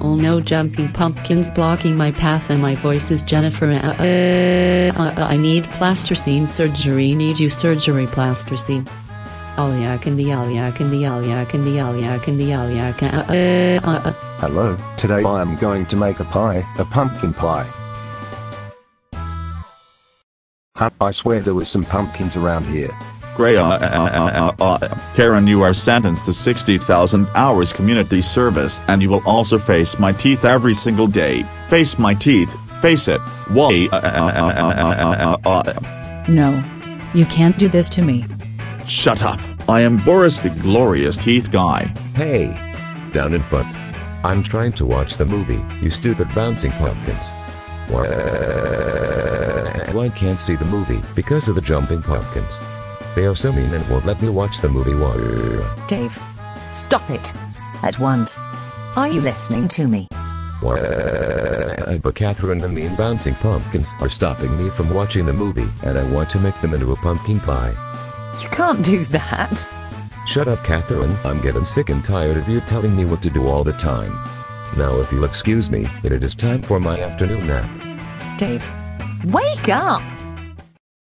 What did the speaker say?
Oh no, jumping pumpkins blocking my path, and my voice is Jennifer. Uh, uh, uh, I need plasticine surgery. Need you surgery plasticine. Aliak and the Aliak and the Aliak and the Aliak and the Aliak. Uh, uh, uh, uh. Hello, today I am going to make a pie, a pumpkin pie. I swear there were some pumpkins around here. Gray, uh, uh, uh, uh, Karen, you are sentenced to 60,000 hours community service and you will also face my teeth every single day. Face my teeth, face it. Why? Uh, uh, uh, uh, uh, No. You can't do this to me. Shut up. I am Boris the Glorious Teeth Guy. Hey! Down in front. I'm trying to watch the movie, you stupid bouncing pumpkins. Why? I can't see the movie because of the jumping pumpkins. They are so mean and won't let me watch the movie. Dave, stop it. At once. Are you listening to me? Why? But Catherine and mean bouncing pumpkins are stopping me from watching the movie, and I want to make them into a pumpkin pie. You can't do that. Shut up, Catherine. I'm getting sick and tired of you telling me what to do all the time. Now, if you'll excuse me, it is time for my afternoon nap. Dave, wake up!